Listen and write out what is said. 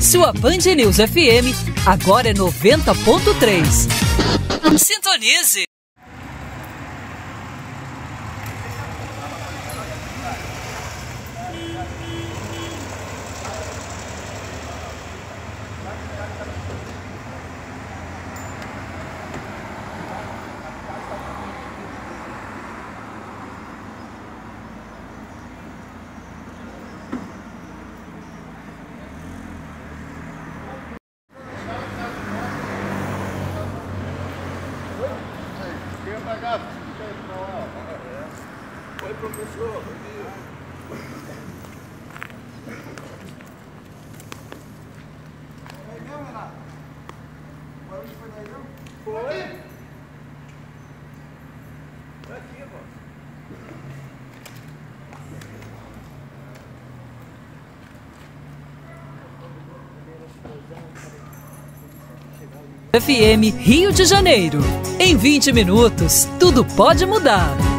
Sua Band News FM agora é 90.3. Sintonize. Oi, professor. Aí mesmo, Renato? O barulho foi daí mesmo? Foi? Tá aqui, mano. FM Rio de Janeiro. Em 20 minutos, tudo pode mudar.